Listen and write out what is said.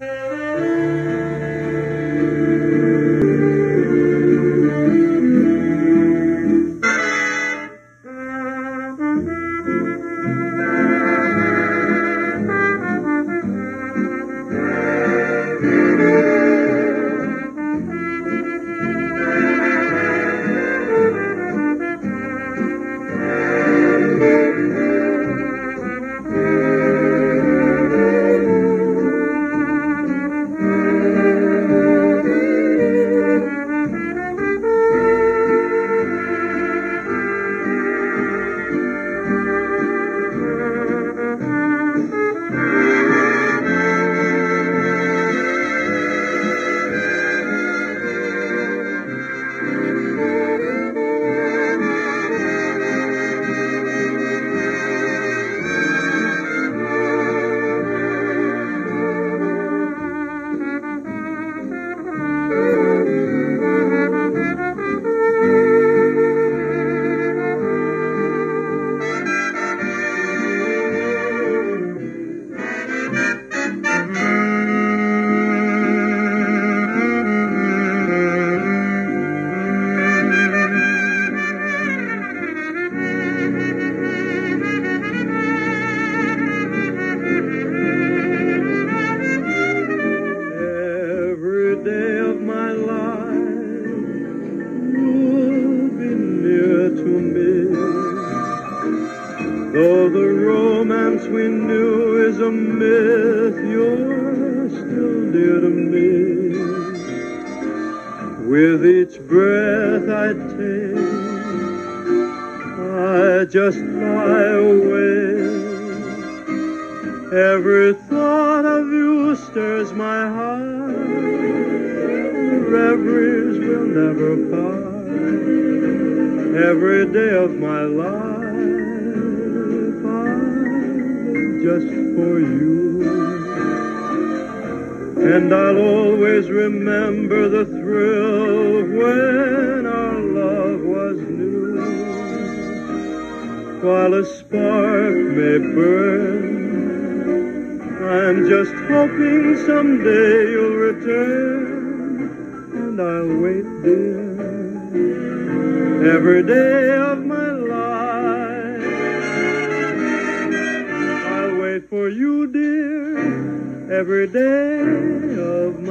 Every Though the romance we knew is a myth, you're still dear to me. With each breath I take, I just fly away. Every thought of you stirs my heart. Reveries will never part. Every day of my life, just for you. And I'll always remember the thrill when our love was new. While a spark may burn, I'm just hoping someday you'll return, and I'll wait, dear, every day of my you, dear, every day of.